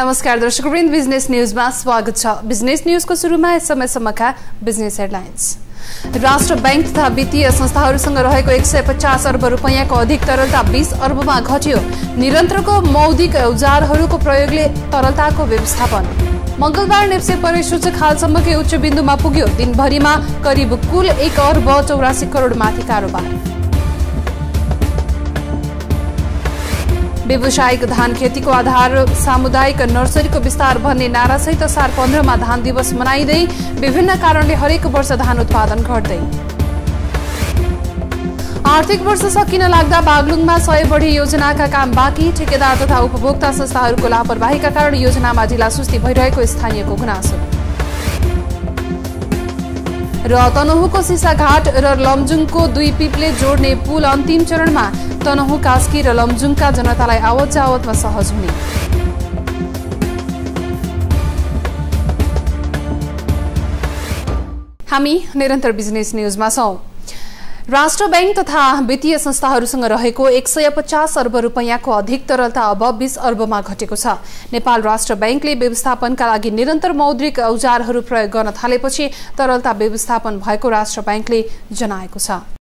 नमस्कार दर्शकवृन्द बिजनेस न्युजमा स्वागत छ। बिजनेस न्युजको सुरुमा यस समयसम्मका बिजनेस हेडलाइन्स राष्ट्र ब्याङ्क तथा वित्तीय संस्थाहरूसँग रहेको एक सय पचास अर्ब रुपियाँको अधिक तरलता बीस अर्बमा घट्यो। निरन्तरको मौद्रिक औजारहरूको प्रयोगले तरलताको व्यवस्थापन। मंगलबार नेप्से परिसूचक हालसम्मकै उच्च बिन्दुमा पुग्यो। दिनभरिमा करिब कुल एक अर्ब चौरासी करोड माथि कारोबार। व्यावसायिक धान खेतीको आधार सामुदायिक नर्सरीको विस्तार भन्ने नारासहित असार पन्ध्रमा धान दिवस मनाइँदै विभिन्न कारणले हरेक वर्ष धान उत्पादन घट्दै। आर्थिक वर्ष सकिन लाग्दा बागलुङमा सय बढी योजनाका काम बाँकी ठेकेदार तथा उपभोक्ता संस्थाहरूको लापरवाहीका कारण योजनामा ढिला सुस्ती भइरहेको स्थानीयको गुनासो। र तनहुको सिसाघाट र लमजुङको दुई पिपले जोड्ने पुल अन्तिम चरणमा तनहु कास्की र लमजुङका जनतालाई आवत जावतमा सहज हुने। हामी निरन्तर बिजनेस न्युजमा छौं। राष्ट्र ब्याङ्क तथा वित्तीय संस्थाहरूसँग रहेको एक सय पचास अर्ब रुपियाँको अधिक तरलता अब बीस अर्बमा घटेको छ। नेपाल राष्ट्र ब्याङ्कले व्यवस्थापनका लागि निरन्तर मौद्रिक औजारहरू प्रयोग गर्न थालेपछि तरलता व्यवस्थापन भएको राष्ट्र ब्याङ्कले जनाएको छ।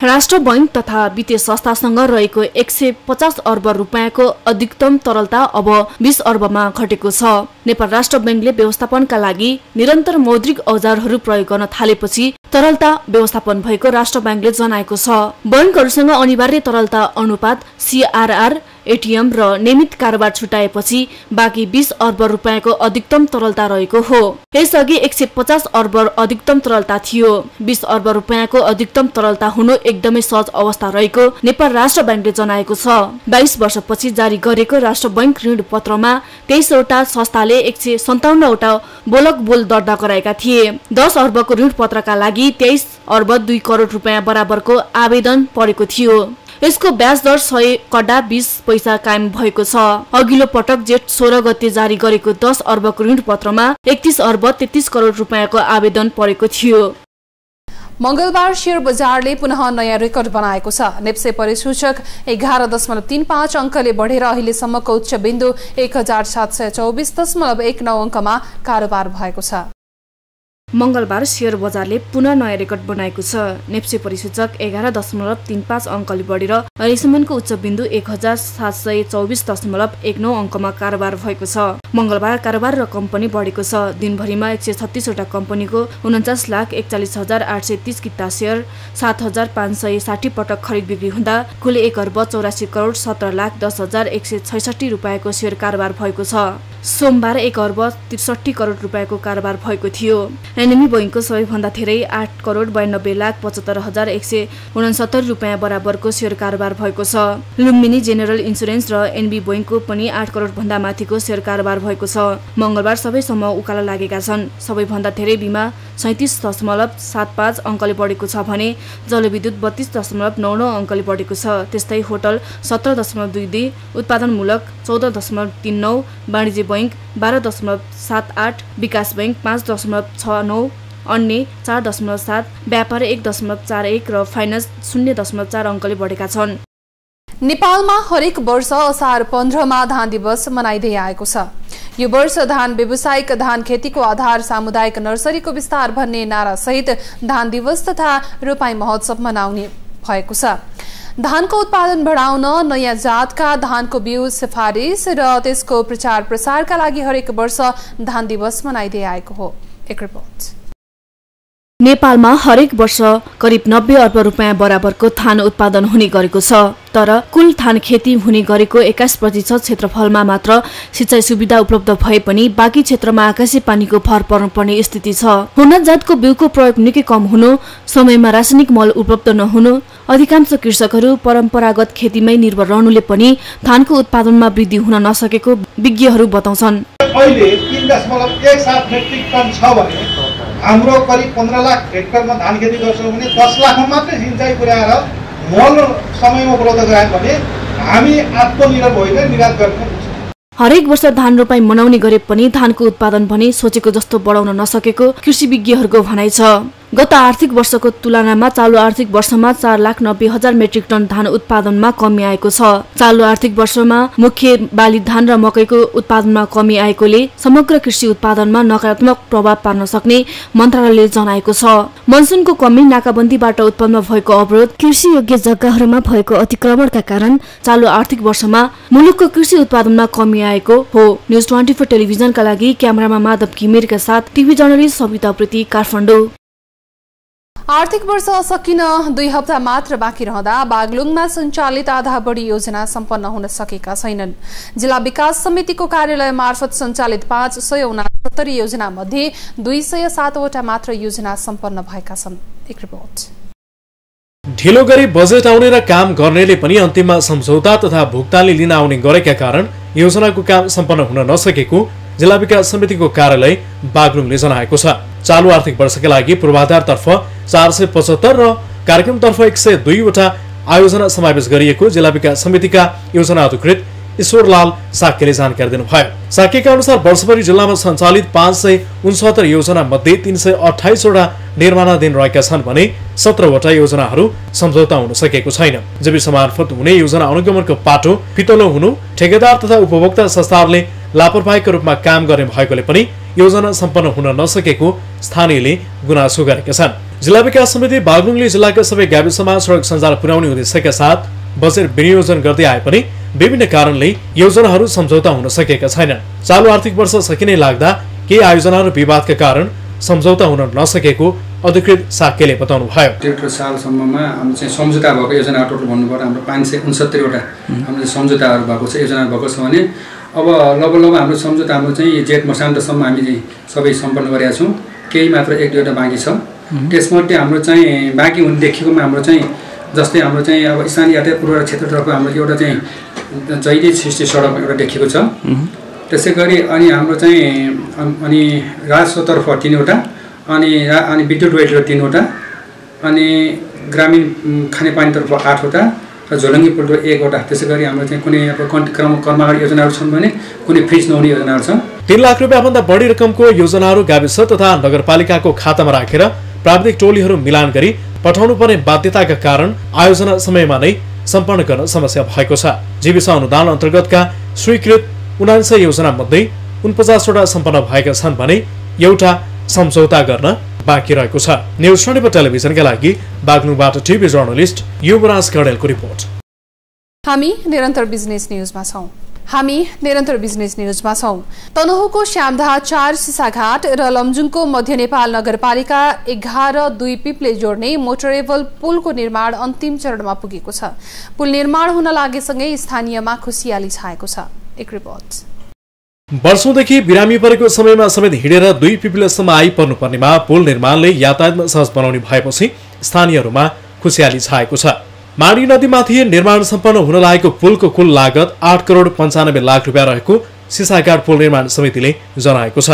राष्ट्र बैङ्क तथा वित्तीय संस्थासँग रहेको एक सय पचास अर्ब रुपियाँको अधिकतम तरलता अब बीस अर्बमा घटेको छ। नेपाल राष्ट्र बैङ्कले व्यवस्थापनका लागि निरन्तर मौद्रिक औजारहरू प्रयोग गर्न थालेपछि तरलता व्यवस्थापन भएको राष्ट्र ब्याङ्कले जनाएको छ। बैङ्कहरूसँग अनिवार्य तरलता अनुपात सिआरआर एटिएम र नियमित कारोबार छुट्याएपछि बाँकी बीस अर्ब रुपियाँको अधिकतम तरलता रहेको हो। यसअघि एक सय पचास अर्ब अधिकतम तरलता थियो। बीस अर्ब रुपियाँको अधिकतम तरलता हुनु एकदमै सहज अवस्था रहेको नेपाल राष्ट्र ब्याङ्कले जनाएको छ। बाइस वर्षपछि जारी गरेको राष्ट्र बैङ्क ऋण पत्रमा तेइसवटा संस्थाले एक सय सन्ताउन्नवटा बोलक बोल दर्ता गराएका थिए। दस अर्बको ऋण पत्रका लागि तेइस अर्ब दुई करोड रुपियाँ बराबरको आवेदन परेको थियो। यसको ब्याज दर सय कडा बिस पैसा कायम भएको छ। अघिल्लो पटक जेठ सोह्र गते जारी गरेको दस अर्बको ऋण पत्रमा एकतिस अर्ब तेत्तिस करोड रुपियाँको आवेदन परेको थियो। मंगलबार शेयर बजारले पुनः नयाँ रेकर्ड बनाएको छ। नेप्से परिसूचक एघार दशमलव तीन पाँच अङ्कले बढेर अहिलेसम्मको उच्च बिन्दु एक हजार सात सय चौबिस दशमलव एक नौ अङ्कमा कारोबार भएको छ। मङ्गलबार सेयर बजारले पुनः नयाँ रेकर्ड बनाएको छ। नेप्से परिसूचक एघार दशमलव तिन पाँच अङ्कले बढेर अहिलेसम्मको उच्च बिन्दु एक हजार सात सय चौबिस दशमलव एक नौ अङ्कमा कारोबार भएको छ। मङ्गलबार कारोबार रकम पनि बढेको छ। दिनभरिमा एक सय छत्तिसवटा कम्पनीको उन्चास लाख एकचालिस हजार आठ सय तिस किता सेयर सात हजार पाँच सय साठी पटक खरिद बिक्री हुँदा कुल एक अर्ब चौरासी करोड सत्र लाख दस हजार एक सय छैसठी रुपियाँको सेयर कारोबार भएको छ। सोमबार एक अर्ब त्रिसठी करोड रुपियाँको कारोबार भएको थियो। एनएमी बैङ्कको सबैभन्दा धेरै आठ करोड बयानब्बे लाख पचहत्तर हजार एक सय उनसत्तर रुपियाँ बराबरको सेयर कारोबार भएको छ। लुम्बिनी जेनरल इन्सुरेन्स र एनबी बैङ्कको पनि आठ करोड भन्दा माथिको सेयर कारोबार भएको छ। मङ्गलबार सबैसम्म उकालो लागेका छन्। सबैभन्दा धेरै बिमा सैतिस दशमलव सात पाँच अङ्कले बढेको छ भने जलविद्युत बत्तीस दशमलव नौ नौ अङ्कले बढेको छ। त्यस्तै होटल सत्र दशमलव दुई दुई उत्पादनमूलक चौध दशमलव तिन नौ वाणिज्य बैङ्क बाह्र दशमलव सात आठ विकास बैङ्क पाँच दशमलव छ नौ अन्य चार दशमलव सात व्यापार एक दशमलव चार एक र फाइनेन्स शून्य दशमलव चार अङ्कले बढेका छन्। नेपालमा हरेक वर्ष असार पन्ध्रमा धान दिवस मनाइँदै आएको छ। यो वर्ष धान व्यावसायिक धान खेतीको आधार सामुदायिक नर्सरीको विस्तार भन्ने नारासहित धान दिवस तथा रोपाई महोत्सव मनाउने भएको छ। धानको उत्पादन बढाउन नयाँ जातका धानको बिउ सिफारिस र त्यसको प्रचार प्रसारका लागि हरेक वर्ष धान दिवस मनाइँदै आएको हो। एक रिपोर्ट। नेपालमा हरेक वर्ष करिब नब्बे अर्ब रुपियाँ बराबरको धान उत्पादन हुने गरेको छ तर कुल धान खेती हुने गरेको एक्काइस प्रतिशत क्षेत्रफलमा मात्र सिँचाइ सुविधा उपलब्ध भए पनि बाँकी क्षेत्रमा आकाशी पानीको भर पर्नुपर्ने स्थिति छ। हुन जातको बिउको प्रयोग निकै कम हुनु समयमा रासायनिक मल उपलब्ध नहुनु अधिकांश कृषकहरू परम्परागत खेतीमै निर्भर रहनुले पनि धानको उत्पादनमा वृद्धि हुन नसकेको विज्ञहरू बताउँछन्। हाम्रो करिब पन्ध्र लाख हेक्टरमा धान खेती गर्छौँ भने दस लाखमा मात्रै सिँचाइ पुर्याएर मल समयमा उपलब्ध गरायो भने हामी आत्मनिर्भर भएर निर्यात गर्न हरेक वर्ष धान रोपाई मनाउने गरे पनि धानको उत्पादन भने सोचेको जस्तो बढाउन नसकेको कृषि विज्ञहरूको भनाइ छ। गत आर्थिक वर्षको तुलनामा चालु आर्थिक वर्षमा चार लाख नब्बे हजार मेट्रिक टन धान उत्पादनमा कमी आएको छ। चालु आर्थिक वर्षमा मुख्य बाली धान र मकैको उत्पादनमा कमी आएकोले समग्र कृषि उत्पादनमा नकारात्मक प्रभाव पार्न सक्ने मन्त्रालयले जनाएको छ। मनसुनको कमी नाकाबन्दीबाट उत्पन्न भएको अवरोध कृषि योग्य जग्गाहरूमा भएको अतिक्रमणका कारण चालु आर्थिक वर्षमा मुलुकको कृषि उत्पादनमा कमी आएको हो। न्युज ट्वेन्टी फोर टेलिभिजनका लागि क्यामेरामा माधव घिमिरका साथ टिभी जर्नलिस्ट सविता प्रति काठमाडौँ। आर्थिक वर्ष सकिन दुई हप्ता मात्र बाँकी रहँदा बागलुङमा सञ्चालित आधा बढी योजना सम्पन्न हुन सकेका छैनन्। जिल्ला विकास समितिको कार्यालय मार्फत सञ्चालित पाँच सय उनासत्तरी योजना मध्ये दुई सय सातवटा मात्र योजना सम्पन्न भएका छन्। एक रिपोर्ट ढिलो गरी बजेट आउने र काम गर्नेले पनि अन्तिममा सम्झौता तथा भुक्तानी लिन आउने गरेका कारण योजनाको काम सम्पन्न हुन नसकेको जिल्ला विकास समितिको कार्यालय बागलुङले जनाएको छ। चालु आर्थिक वर्षका लागि पूर्वाधारतर्फ चार सय पचहत्तर र कार्यक्रमतर्फ एक सय दुईवटा आयोजना समावेश गरिएको जिल्ला विकास समितिका योजना अधिकृत ईश्वरलाल साक्यले जानकारी दिनुभयो। साक्यका अनुसार वर्षभरि जिल्लामा सञ्चालित पाँच सय उन्सत्तर योजना मध्ये तीन सय अठाइसवटा निर्माणाधीन रहेका छन् भने सत्रवटा योजनाहरू सम्झौता हुन सकेको छैन। जीविस मार्फत हुने योजना अनुगमनको पाटो फितलो हुनु ठेकेदार तथा उपभोक्ता संस्थाहरूले लापरवाहीको रूपमा काम गर्ने भएकोले पनि योजना सम्पन्न हुन नसकेको स्थानीयले गुनासो गरेका छन्। जिल्ला विकास समिति बागलुङले जिल्लाका सबै गाविसमा सडक सञ्जाल पुर्याउने उद्देश्यका साथ बजेट विनियोजन गर्दै आए पनि विभिन्न कारणले योजनाहरू सम्झौता हुन सकेका छैनन्। चालु आर्थिक वर्ष सकिने लाग्दा केही आयोजनाहरू विवादका कारण सम्झौता हुन नसकेको अधिकृत साक्यले बताउनु भयो डेढ सालसम्ममा हाम्रो चाहिँ सम्झौता भएको योजना टोटल भन्नुपर्दा हाम्रो पाँच सय उन्सत्तरीवटा हाम्रो सम्झौताहरू भएको छ योजना भएको छ भने अब लगभग लगभग हाम्रो सम्झौता हाम्रो चाहिँ जेठ मसान्तसम्म हामी चाहिँ सबै सम्पन्न गरेका छौँ। केही मात्र एक दुईवटा बाँकी छ। त्यसमध्ये हाम्रो चाहिँ बाँकी हुने देखिएकोमा हाम्रो चाहिँ जस्तै हाम्रो चाहिँ अब स्थानीय यातायात पूर्व क्षेत्रतर्फ हाम्रो एउटा चाहिँ जैविक सृष्टि सडक एउटा देखिएको छ। त्यसै गरी अनि हाम्रो चाहिँ अनि राजस्वतर्फ तिनवटा अनि रा अनि विद्युत वेटको तिनवटा अनि ग्रामीण खानेपानीतर्फ आठवटा र झोलङ्गी पुलको एकवटा। त्यसै गरी हाम्रो चाहिँ कुनै अब क्रम कर्मगार योजनाहरू छन् भने कुनै फ्रिज नहुने योजनाहरू छन्। तीन लाख रुपियाँभन्दा बढी रकमको योजनाहरू गाविस तथा नगरपालिकाको खातामा राखेर प्राविधिक टोलीहरू मिलान गरी पठाउनु पर्ने बाध्यताका कारण आयोजना समयमा नै सम्पन्न गर्न समस्या भएको छ। जीविस अनुदान अन्तर्गतका स्वीकृत उनान्सय योजना मध्ये उनपचासवटा सम्पन्न भएका छन् भने एउटा सम्झौता गर्न बाँकी रहेको छ। न्युज ट्वेन्टी टेलिभिजनका लागि बाग्लुङबाट टिभी जर्नलिस्ट युवराज कडेलको रिपोर्ट। हामी निरन्तर बिजनेस न्युजमा छौँ। हामी निरन्तर बिजनेस न्युजमा छौँ। तनहुको श्यामधा चार सिसाघाट र लमजुङको मध्य नेपाल नगरपालिका एघार दुई पिपले जोड्ने मोटरेबल पुलको निर्माण अन्तिम चरणमा पुगेको छ। पुल निर्माण हुन लागेसँगै स्थानीयमा खुसियाली छाएको छ। एक रिपोर्ट वर्षौंदेखि बिरामी परेको समयमा समेत हिँडेर दुई पिपिलेसम्म आइपर्नुपर्नेमा पुल निर्माणले यातायातमा सहज बनाउने भएपछि स्थानीयहरूमा खुसियाली छाएको छ। माडी नदीमाथि निर्माण सम्पन्न हुन लागेको पुलको कुल लागत आठ करोड पन्चानब्बे लाख रुपियाँ रहेको सिसाघाट पुल निर्माण समितिले जनाएको छ।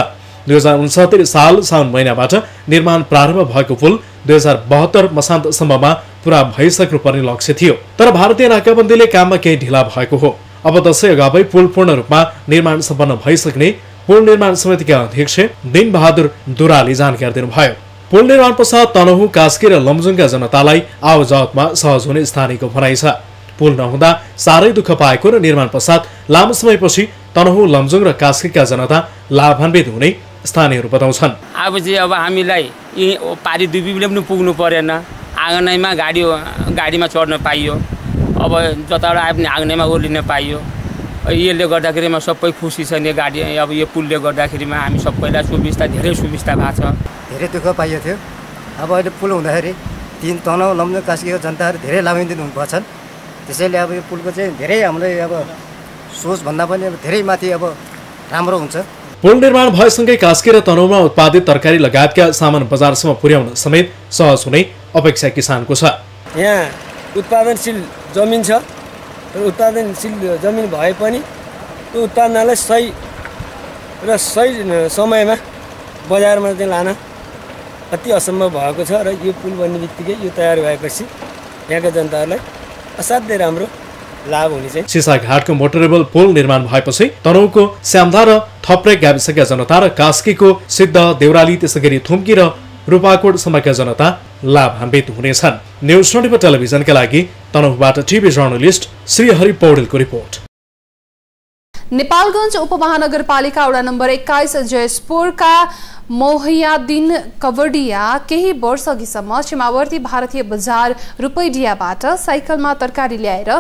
दुई हजार उन्सत्तरी साल साउन महिनाबाट निर्माण प्रारम्भ भएको पुल दुई हजार बहत्तर मसान्तसम्ममा पुरा भइसक्नुपर्ने लक्ष्य थियो। तर भारतीय नाकाबन्दीले काममा केही ढिला भएको हो। अब दशैं अगावै पुल पूर्ण रूपमा निर्माण सम्पन्न भइसक्ने पुल निर्माण समितिका अध्यक्ष दिन बहादुर दुराले जानकारी दिनुभयो। पुल निर्माण पश्चात तनहु कास्की र लमजुङका जनतालाई आवजावतमा सहज हुने स्थानीयको भनाइ छ। पुल नहुँदा साह्रै दुःख पाएको र निर्माण पश्चात लामो समयपछि तनहु लमजुङ र कास्कीका जनता लाभान्वित हुने स्थानीयहरू बताउँछन्। अब चाहिँ अब हामीलाई पारी दुबीले पनि पुग्नु परेन। आँगनैमा गाडी गाडीमा चढ्न पाइयो। अब जताबाट आए पनि आँगनैमा ओर्लिन पाइयो। यसले गर्दाखेरिमा सबै खुसी छ नि गाडी। अब यो पुलले गर्दाखेरिमा हामी सबैलाई सुविस्ता धेरै सुविस्ता भएको छ। धेरै दुःख पाइएको थियो। अब अहिले पुल हुँदाखेरि तिन तनाउ लम्जु कास्कीको जनताहरू धेरै लाभान्वित हुनुभएको छन् त्यसैले अब यो पुलको चाहिँ धेरै हामीलाई अब सोचभन्दा पनि अब धेरै माथि अब राम्रो हुन्छ। पुल निर्माण भएसँगै कास्की र तनहुमा उत्पादित तरकारी लगायतका सामान बजारसम्म पुर्याउन समेत सहज हुने अपेक्षा किसानको छ। यहाँ उत्पादनशील जमिन छ र उत्पादनशील जमिन भए पनि त्यो उत्पादनलाई सही र सही समयमा बजारमा चाहिँ लान अति असम्भव भएको छ र यो पुल बन्ने बित्तिकै यो तयार भएपछि यहाँका जनताहरूलाई असाध्यै राम्रो लाभ हुने चाहिँ सिसाघाटको मोटरेबल पुल निर्माण भएपछि तनहुको श्यामधा र थप्रे गाविसका जनता र कास्कीको सिद्ध देउराली त्यसै गरी थुम्की र रूपाकोटसम्मका जनता लाभान्वित हुनेछन्। न्युज ट्वेन्टी टेलिभिजनका लागि तनहुबाट टिभी जर्नलिस्ट श्रीहरि पौडेलको रिपोर्ट। नेपालगञ्ज उपमहानगरपालिका वडा नम्बर एक्काइस जयसपुरका मोहियादिन कबडिया केही वर्ष अघिसम्म सीमावर्ती भारतीय बजार रुपैडियाबाट साइकलमा तरकारी ल्याएर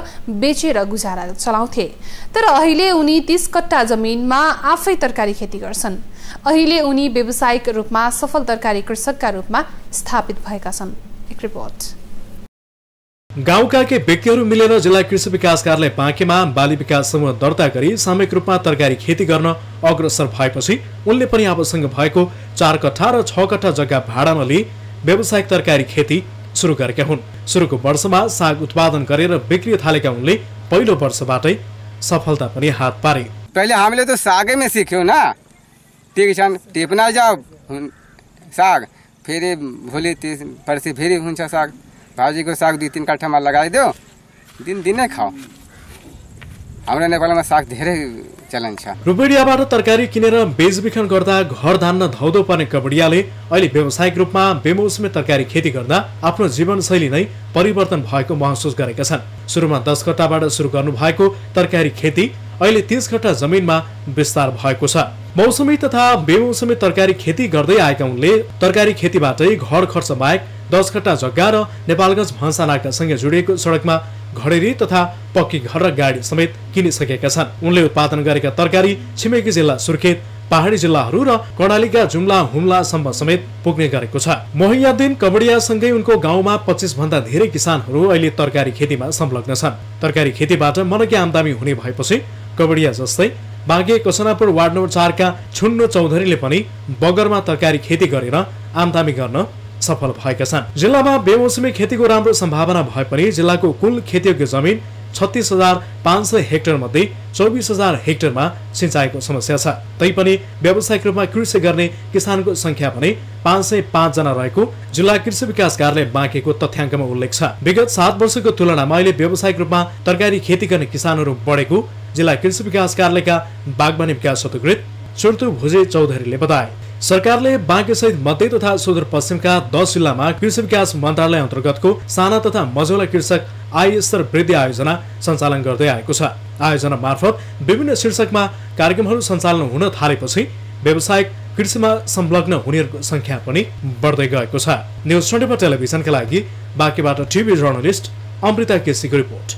बेचेर गुजारा चलाउँथे। तर अहिले उनी तीस कट्टा जमिनमा आफै तरकारी खेती गर्छन्। अहिले उनी व्यावसायिक रूपमा सफल तरकारी कृषकका रूपमा स्थापित भएका छन्। एक रिपोर्ट गाउँका केही व्यक्तिहरू मिलेर जिल्ला कृषि विकास कार्यालय बाँकेमा बाली विकास समूह दर्ता गरी सामूहिक रूपमा तरकारी खेती गर्न अग्रसर भएपछि उनले पनि आफूसँग भएको चार कट्ठा र छ कट्ठा जग्गा भाडामा लिई व्यावसायिक तरकारी खेती सुरु गरेका हुन्। सुरुको वर्षमा साग उत्पादन गरेर बिक्री थालेका उनले पहिलो वर्षबाटै सफलता पनि हात पारे। पहिले हामीले त सागैमा सिक्यौँ न। छन् टिप्न जाऊ साग फेरि भोलि पर्सि फेरि हुन्छ साग। भाजीको साग दुई तिन काठामा लगाइदियो दिन दिनै खाऊ। हाम्रो नेपालमा साग धेरै चलन छ। रुपेडियाबाट तरकारी किनेर बेचबिखन गर्दा घर धान्न धौधो पर्ने कबडियाले अहिले व्यावसायिक रूपमा बेमौसमी तरकारी खेती गर्दा आफ्नो जीवनशैली नै परिवर्तन भएको महसुस गरेका छन्। सुरुमा दस कट्टाबाट सुरु गर्नु भएको तरकारी खेती अहिले तीस कट्टा जमिनमा विस्तार भएको छ। मौसमी तथा बेमौसमी तरकारी खेती गर्दै आएका उनले तरकारी खेतीबाटै घर खर्च बाहेक दस कट्टा जग्गा र नेपालगञ्ज भन्सा सँगै जोडिएको सडकमा घडेरी तथा पक्की घर र गाडी समेत किनिसकेका छन्। उनले उत्पादन गरेका तरकारी छिमेकी जिल्ला सुर्खेत पहाडी जिल्लाहरू र कर्णालीका जुम्ला हुम्लासम्म समेत पुग्ने गरेको छ। मोहियाद्दिन कबडियासँगै उनको गाउँमा पच्चिस भन्दा धेरै किसानहरू अहिले तरकारी खेतीमा संलग्न छन्। तरकारी खेतीबाट मनकी आमदामी हुने भएपछि कबडिया जस्तै बाँके कसनापुर वार्ड नम्बर चारका छुन्नो चौधरीले पनि बगरमा तरकारी खेती गरेर आमदामी गर्न सफल भएका छन्। जिल्लामा बेमौसमी खेतीको राम्रो सम्भावना भए पनि जिल्लाको कुल खेतीयोग्य जमिन छत्तिस हजार पाँच सय हेक्टर मध्ये चौबिस हजार हेक्टरमा सिंचाइको समस्या छ। तैपनि व्यावसायिक रूपमा कृषि गर्ने किसानको संख्या भने पाँच सय पाँचजना रहेको जिल्ला कृषि विकास कार्यालय बाँकेको तथ्याङ्कमा उल्लेख छ। विगत सात वर्षको तुलनामा अहिले व्यावसायिक रूपमा तरकारी खेती गर्ने किसानहरू बढेको जिल्ला कृषि विकास कार्यालयका बागवानी विकास अधिकृत चुर्तु भुजे चौधरीले बताए। सरकारले बाँके सहित मध्य तथा सुदूरपश्चिमका दस जिल्लामा कृषि विकास मन्त्रालय अन्तर्गतको साना तथा मझौला कृषक आय स्तर वृद्धि आयोजना सञ्चालन गर्दै आएको छ। आयोजना मार्फत विभिन्न शीर्षकमा कार्यक्रमहरू सञ्चालन हुन थालेपछि व्यावसायिक कृषिमा संलग्न हुनेहरूको संख्या पनि बढ्दै गएको छ। न्युज ट्वेन्टी टेलिभिजनका लागि बाँकीबाट टिभी जर्नलिस्ट अमृता केसीको रिपोर्ट।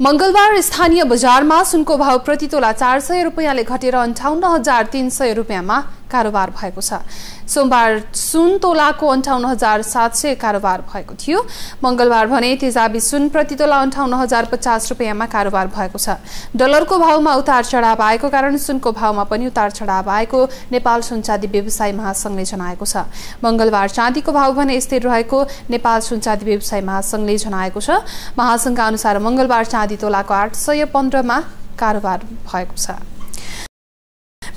मंगलबार स्थानीय बजारमा सुनको भाव प्रति तोला चार सय रुपियाँले घटेर अन्ठाउन्न हजार तीन सय रुपियाँमा कारोबार भएको छ। सोमबार सुन तोलाको अन्ठाउन्न हजार सात सय कारोबार भएको थियो। मंगलबार भने तेजाबी सुन प्रति तोला अन्ठाउन्न हजार पचास रुपियाँमा कारोबार भएको छ। डलरको भावमा उतार चढाव आएको कारण सुनको भावमा पनि उतार चढाव आएको नेपाल सुन चाँदी व्यवसाय महासंघले जनाएको छ। मंगलबार चाँदीको भाव भने स्थिर रहेको नेपाल सुन चाँदी व्यवसाय महासंघले जनाएको छ। महासंघका अनुसार मंगलबार चाँदी तोलाको आठ सय पन्ध्रमा कारोबार भएको छ।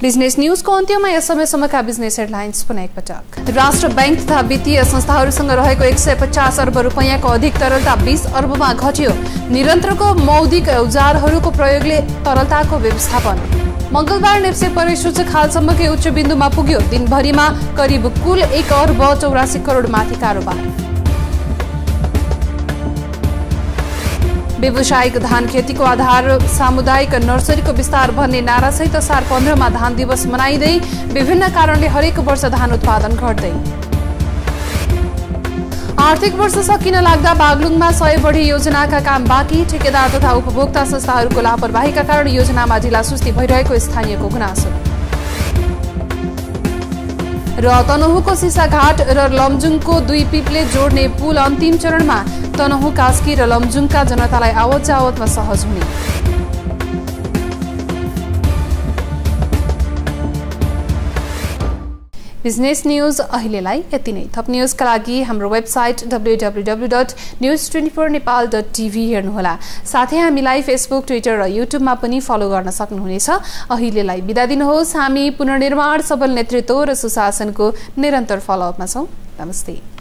बिजनेस न्युजको अन्त्यमा यस समयसम्मका बिजनेस हेडलाइन्स पुनः एकपटक। राष्ट्र ब्याङ्क तथा वित्तीय संस्थाहरूसँग रहेको एक सय पचास अर्ब रुपियाँको अधिक तरलता बिस अर्बमा घट्यो। निरन्तरको मौद्रिक औजारहरूको प्रयोगले तरलताको व्यवस्थापन। मंगलबार नेप्से परिसूचक हालसम्मकै उच्च बिन्दुमा पुग्यो। दिनभरिमा करिब कुल एक अर्ब चौरासी करोड माथि कारोबार व्यावसायिक धान खेतीको आधार सामुदायिक नर्सरीको विस्तार भन्ने नारासहित असार पन्ध्रमा धान दिवस मनाइँदै विभिन्न कारणले हरेक वर्ष धान उत्पादन घट्दै। आर्थिक वर्ष सकिन लाग्दा बागलुङमा सय बढी योजनाका काम बाँकी ठेकेदार तथा उपभोक्ता संस्थाहरूको लापरवाहीका कारण योजनामा जिल्ला सुस्ती भइरहेको स्थानीयको गुनासो। र तनहुको सिसाघाट र लमजुङको दुई पिपले जोड्ने पुल अन्तिम चरणमा तनहु कास्की र लमजुङका जनतालाई आवत जावतमा सहज हुने। बिजनेस न्युज अहिलेलाई यति नै। थप न्युजका लागि हाम्रो website W dot news twenty four Nepal dot TV हेर्नुहोला। साथै हामीलाई फेसबुक ट्विटर र युट्युबमा पनि फलो गर्न सक्नुहुनेछ। अहिलेलाई बिदा दिनुहोस्। हामी पुनर्निर्माण सबल नेतृत्व र सुशासनको निरन्तर फलोअपमा छौँ। नमस्ते।